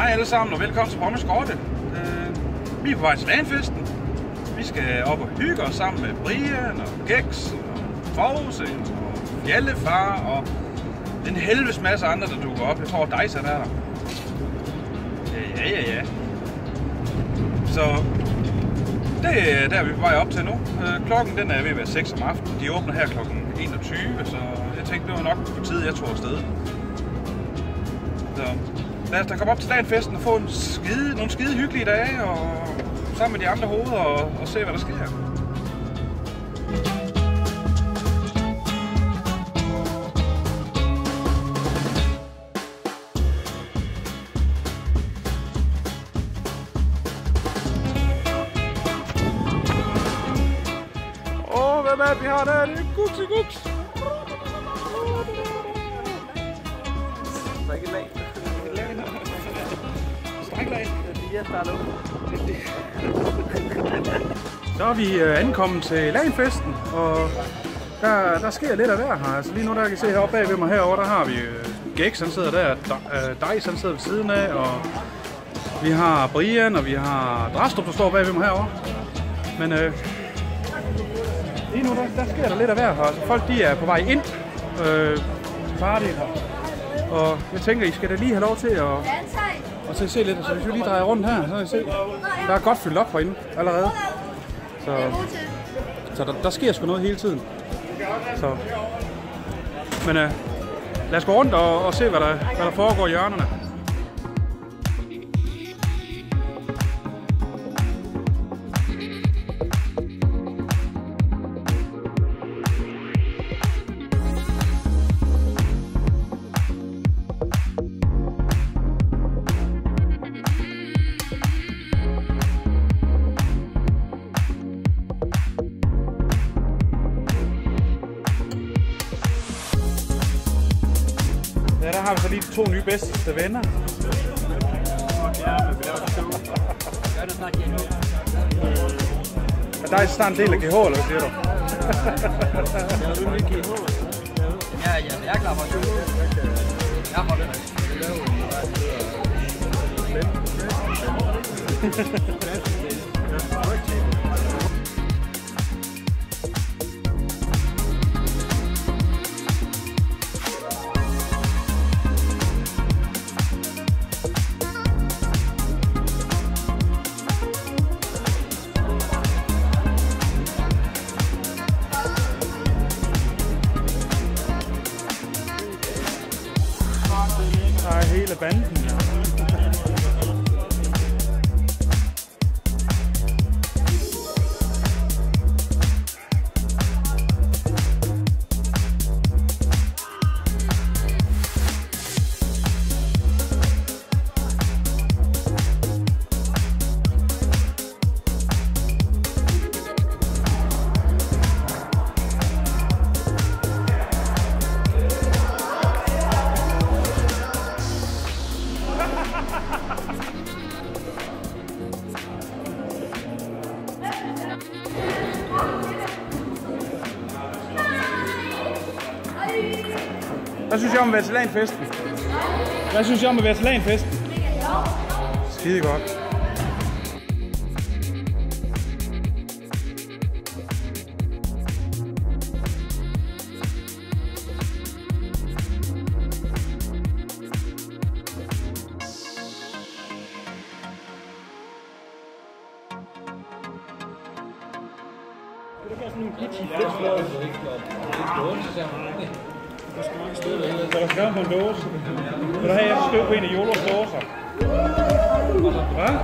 Hej alle sammen, og velkommen til Brommels Korte. Øh, vi er på vej til Lanfesten. Vi skal op og hygge os sammen med Brian og Gex og Fause og Fjellefar og den helvedes masse andre, der dukker op. Jeg tror, Dyson er der. Ja, ja, ja, ja. Så det er der, vi er på vej op til nu. Øh, klokken den er ved at være 6 om aftenen. De åbner her klokken 21, så jeg tænkte, det var nok på tide, jeg tog afsted. Så lad os da komme op til dagen festen og få en skide, nogle skide hyggelige dage og sammen med de andre hoveder og, og se, hvad der sker. Åh, hvem er vi har der? Det er Guxi Gux. lag. Stræklag. Ja, starter ud. Så er vi øh, ankommet til Lagenfesten, og der, der sker lidt af hver her. Altså lige nu der kan I se heroppe bag ved mig herovre, der har vi øh, Gex, han sidder der, Da- øh, han sidder ved siden af, og vi har Brian, og vi har Drastrup, der står bag ved mig herovre. Men øh, lige nu der, der sker der lidt af hver her. Altså, folk de er på vej ind øh, til partyen her. Og jeg tænker, I skal da lige have lov til at, og til at se lidt. Så hvis vi lige drejer rundt her, så kan I se, der er godt fyldt op herinde allerede. Så, så der, der sker sgu noget hele tiden. Så. Men øh, lad os gå rundt og, og se, hvad der, hvad der foregår i hjørnerne. Ja, der har vi så lige de to nye bedste venner. Gør det snart igen. Er der er snart en del af GH, eller hvad siger du? Ja, ja, jeg er klar for at. Jeg holder det. Der er hele banden. Hvad synes jeg om Veteranfesten? Hvad synes jeg om Veteranfesten? Skide godt. Der skrive på en dåse? Vil du have, at jeg skal skrive på en af Jolos dåser? Hvad?